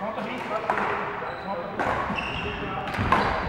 Volta, Rick. Volta.